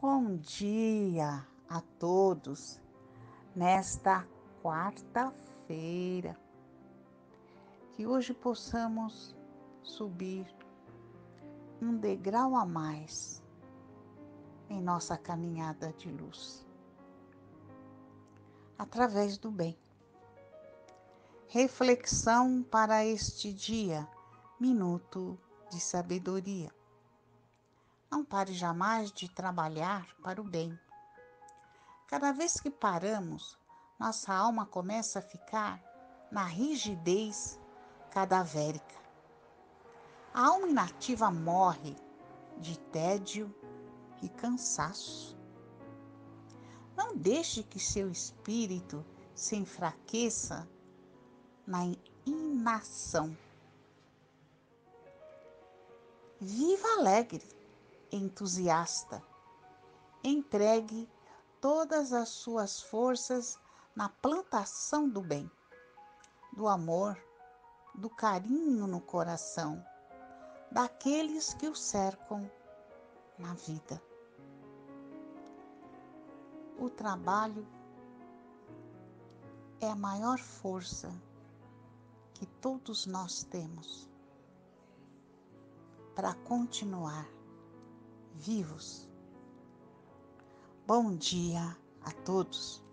Bom dia a todos nesta quarta-feira. Que hoje possamos subir um degrau a mais em nossa caminhada de luz através do bem. Reflexão para este dia, minuto de sabedoria. Não pare jamais de trabalhar para o bem. Cada vez que paramos, nossa alma começa a ficar na rigidez cadavérica. A alma inativa morre de tédio e cansaço. Não deixe que seu espírito se enfraqueça na inação. Viva alegre entusiasta. Entregue todas as suas forças na plantação do bem, do amor, do carinho no coração daqueles que o cercam na vida. O trabalho é a maior força que todos nós temos para continuar vivos. Bom dia a todos.